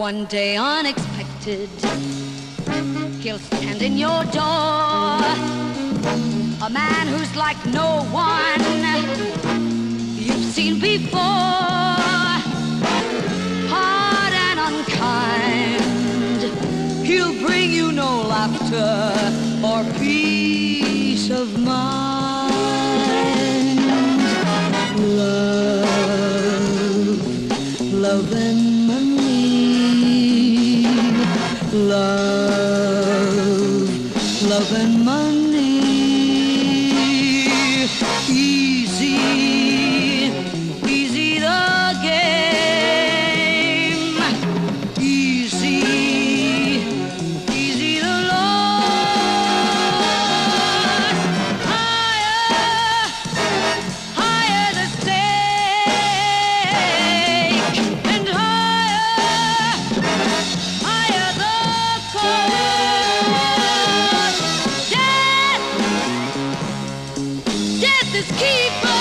One day unexpected, he'll stand in your door. A man who's like no one you've seen before. Hard and unkind, he'll bring you no laughter or peace of mind. Love, love and love, love and money. Just keep on.